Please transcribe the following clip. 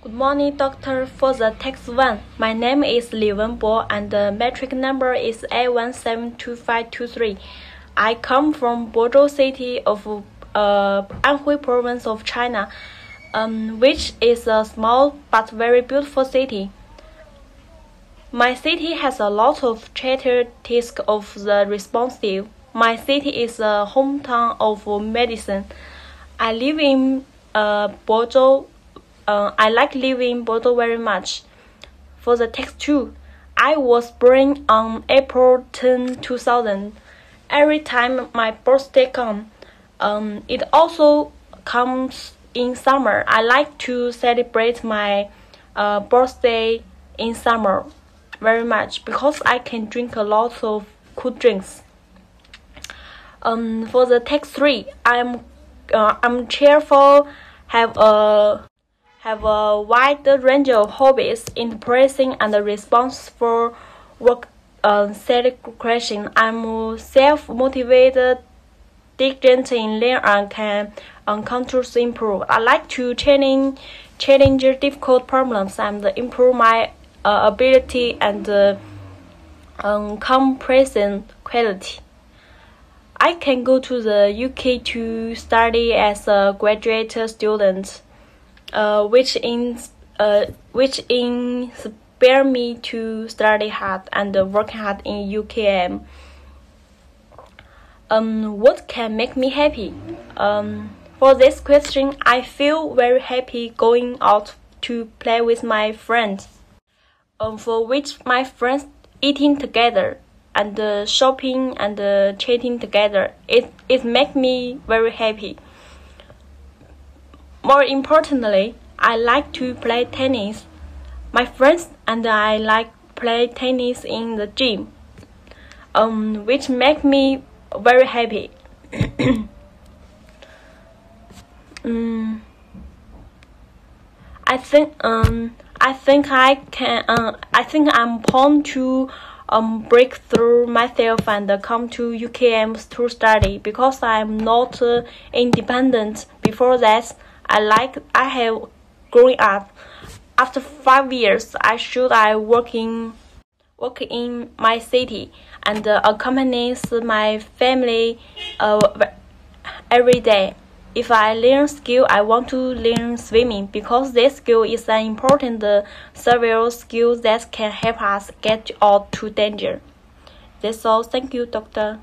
Good morning, doctor. For the text one, my name is Li Wenbo and the metric number is A172523. I come from Bozhou city of uh, Anhui province of China, um, which is a small but very beautiful city. My city has a lot of characteristics of the responsive. My city is a hometown of medicine. I live in uh, Bozhou uh, I like living Bozhou very much. For the text two, I was born on April 10, 2000. Every time my birthday comes, um, it also comes in summer. I like to celebrate my uh, birthday in summer very much because I can drink a lot of cool drinks. Um, for the text three, I'm uh, I'm cheerful, have a have a wide range of hobbies, interpreting and responsible work uh, celebration. I'm self-motivated, diligent in learn and can um, continuously improve. I like to challenge, challenge difficult problems and improve my uh, ability and uh, um, comprehension quality. I can go to the UK to study as a graduate student uh, which in uh, which inspire me to study hard and work hard in UKM. Um, what can make me happy? Um, for this question, I feel very happy going out to play with my friends. Um, for which my friends eating together and uh, shopping and uh, chatting together. It it makes me very happy. More importantly, I like to play tennis. My friends and I like play tennis in the gym, um, which make me very happy. um, I think um, I think I can uh, I think I'm born to um, break through myself and come to UKM to study because I'm not uh, independent. Before that, I like I have growing up. After five years, I should I work in work in my city and uh, accompanies my family uh, every day. If I learn skill, I want to learn swimming because this skill is an important uh, skill that can help us get out to danger. That's all. Thank you, doctor.